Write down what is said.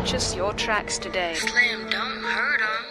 Purchase your tracks today. Slam dunk.